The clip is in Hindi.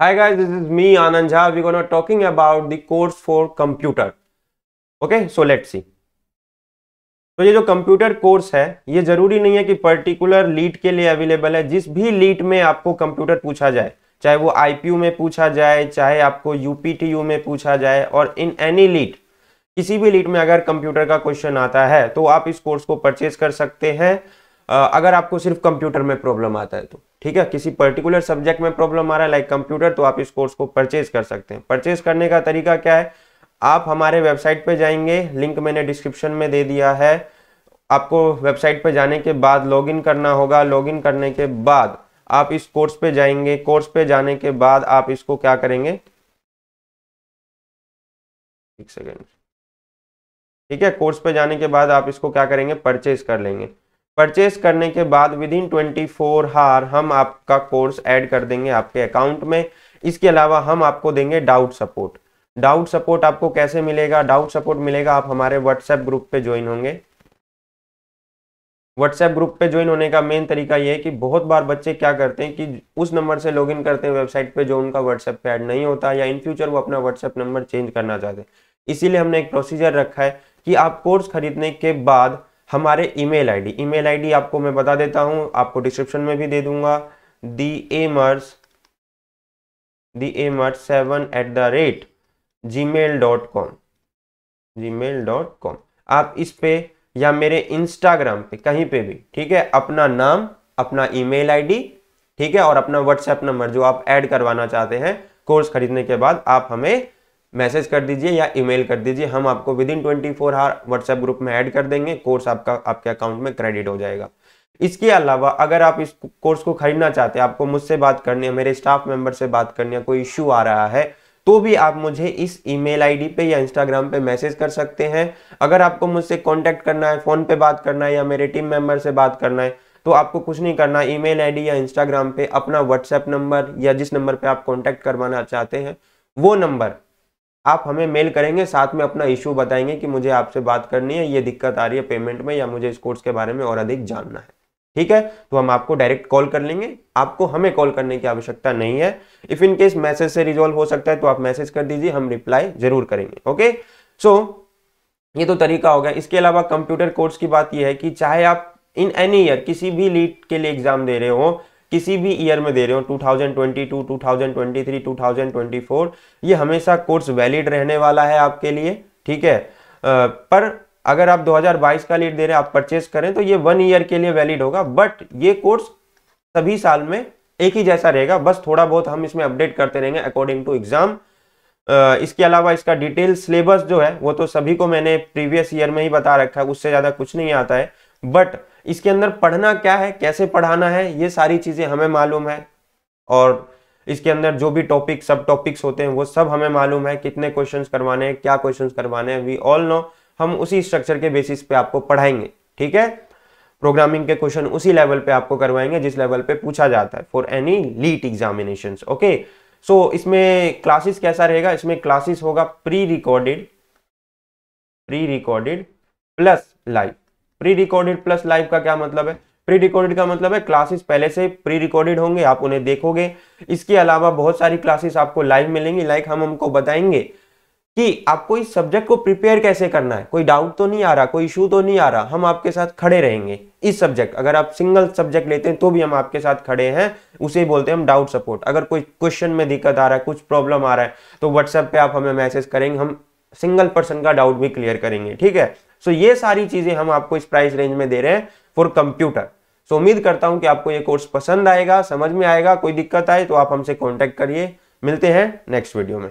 Hi guys, this is me Anand Jha. We're gonna talking about the course for computer. Okay, so let's see. तो ये जो कंप्यूटर कोर्स है ये ज़रूरी नहीं है कि पर्टिकुलर लीड के लिए अवेलेबल है जिस भी लीड में आपको कंप्यूटर पूछा जाए चाहे वो आईपीयू में पूछा जाए चाहे आपको यूपीटीयू में पूछा जाए और इन एनी लीड किसी भी लीड में अगर कंप्यूटर का क्वेश्चन आता है तो आप इस कोर्स को परचेज कर सकते हैं अगर आपको सिर्फ़ कंप्यूटर में प्रॉब्लम आता है तो ठीक है? किसी पर्टिकुलर सब्जेक्ट में प्रॉब्लम आ रहा है लाइक कंप्यूटर तो आप इस कोर्स को परचेज कर सकते हैं। परचेज करने का तरीका क्या है? आप हमारे वेबसाइट पे जाएँगे लिंक मैंने डिस्क्रिप्शन में दे दिया है। आपको वेबसाइट पे जाने के बाद लॉगिन करना होगा। लॉगिन करने के बाद आप इस कोर्स पे जाएँगे। कोर्स पे जाने के बाद आप इसको क्या करेंगे? एक सेकेंड ठीक है? कोर्स पे जाने के बाद आप इसको क्या करेंगे? परचेज कर लेंगे। परचेस करने के बाद विद इन ट्वेंटी फोर हार हम आपका कोर्स ऐड कर देंगे आपके अकाउंट में। इसके अलावा हम आपको देंगे डाउट सपोर्ट डाउट सपोर्ट आपको कैसे मिलेगा? डाउट सपोर्ट मिलेगा आप हमारे व्हाट्सएप ग्रुप पे ज्वाइन होंगे। व्हाट्सएप ग्रुप पे ज्वाइन होने का मेन तरीका ये है कि बहुत बार बच्चे क्या करते हैं कि उस नंबर से लॉगिन करते हैं वेबसाइट पे जो उनका व्हाट्सएप पे ऐड नहीं होता या इन फ्यूचर वो अपना व्हाट्सएप नंबर चेंज करना चाहते हैं। इसीलिए हमने एक प्रोसीजर रखा है कि आप कोर्स खरीदने के बाद हमारे ईमेल आईडी ईमेल आईडी आपको मैं बता देता हूँ, आपको डिस्क्रिप्शन में भी दे दूँगा। The aimers the aimers seven eight the rate gmail dot com gmail dot com आप इस पे या मेरे इंस्टाग्राम पे, कहीं पे भी, ठीक है, अपना नाम, अपना ईमेल आईडी, ठीक है, और अपना व्हाट्सएप नंबर जो आप ऐड करवाना चाहते हैं कोर्स खरीदने के बाद आप हमें मैसेज कर दीजिए या ईमेल कर दीजिए, हम आपको within twenty four hour WhatsApp group में ऐड कर देंगे कोर्स आपका, आपके अकाउंट में क्रेडिट हो जाएगा। इसके अलावा, अगर आप इस कोर्स को खरीदना चाहते हैं, आपको मुझसे बात करनी है, मेरे स्टाफ मेंबर से बात करनी है, कोई इश्यू आ रहा है तो भी आप मुझे इस ईमेल आईडी पे या इंस्टाग्राम पे मैसेज कर सकते हैं। अगर आपको मुझसे कांटेक्ट करना है फ़ोन पे बात करना है या मेरे टीम मेंबर से बात करना है तो आपको कुछ नहीं करना ईमेल आईडी या इंस्टाग्राम पे अपना व्हाट्सएप नंबर या जिस नंबर पे आप कॉन्टैक्ट करवाना चाहते हैं, वो नंबर आप हमें मेल करेंगे साथ में अपना इशू बताएँगे कि मुझे आपसे बात करनी है ये दिक्कत आ रही है पेमेंट में या मुझे इस कोर्स के बारे में और अधिक जानना है। ठीक है? तो हम आपको डायरेक्ट कॉल कर लेंगे। आपको हमें कॉल करने की आवश्यकता नहीं है। इफ़ इन केस मैसेज से रिजोल्व हो सकता है तो आप मैसेज कर दीजिए हम रिप्लाई ज़रूर करेंगे। ओके सो so, ये तो तरीका हो गया। इसके अलावा कंप्यूटर कोर्स की बात यह है कि चाहे आप इन एनी ईयर किसी भी लीड के लिए एग्ज़ाम दे रहे हो किसी भी ईयर में दे रहे हो 2022, 2023, 2024 ये हमेशा कोर्स वैलिड रहने वाला है आपके लिए ठीक है? पर अगर आप 2022 का लीड दे रहे हैं आप परचेस करें तो ये वन ईयर के लिए वैलिड होगा बट ये कोर्स सभी साल में एक ही जैसा रहेगा बस थोड़ा बहुत हम इसमें अपडेट करते रहेंगे अकॉर्डिंग टू एग्ज़ाम इसके अलावा इसका डिटेल सिलेबस जो है वो तो सभी को मैंने प्रीवियस ईयर में ही बता रखा है उससे ज़्यादा कुछ नहीं आता है बट इसके अंदर पढ़ना क्या है, कैसे पढ़ाना है, ये सारी चीज़ें हमें मालूम है। और इसके अंदर जो भी टॉपिक सब टॉपिक्स होते हैं, वो सब हमें मालूम है, कितने क्वेश्चंस करवाने हैं, क्या क्वेश्चंस करवाने हैं वी ऑल नो हम उसी स्ट्रक्चर के बेसिस पे आपको पढ़ाएँगे, ठीक है? प्रोग्रामिंग के क्वेश्चन उसी लेवल पे आपको करवाएँगे, जिस लेवल पे पूछा जाता है for any LEET examination okay so इसमें क्लासेस कैसा रहेगा? इसमें क्लासेस होगा pre recorded pre recorded plus live pre recorded plus live का क्या मतलब है? प्री रिकॉर्डेड का मतलब है क्लासेस पहले से प्री रिकॉर्डेड होंगे, आप उन्हें देखोगे। इसके अलावा बहुत सारी क्लासेस आपको लाइव मिलेंगी लाइक हम हमको बताएँगे कि आपको इस सब्जेक्ट को प्रिपेयर कैसे करना है। कोई डाउट तो नहीं आ रहा, कोई इशू तो नहीं आ रहा, हम आपके साथ खड़े रहेंगे इस सब्जेक्ट अगर आप सिंगल सब्जेक्ट लेते हैं तो भी हम आपके साथ खड़े हैं, उसे बोलते हैं हम डाउट सपोर्ट अगर कोई क्वेश्चन में दिक्कत आ रहा है, कुछ प्रॉब्लम आ रहा है तो व्हाट्सएप पे आप हमें मैसेज करेंगे, हम सिंगल पर्सन का डाउट भी क्लियर करेंगे, ठीक है? सो ये सारी चीज़ें हम आपको इस प्राइस रेंज में दे रहे हैं फॉर कंप्यूटर सो उम्मीद करता हूँ कि आपको ये कोर्स पसंद आएगा, समझ में आएगा, कोई दिक्कत आए तो आप हमसे कॉन्टेक्ट करिए। मिलते हैं नेक्स्ट वीडियो में।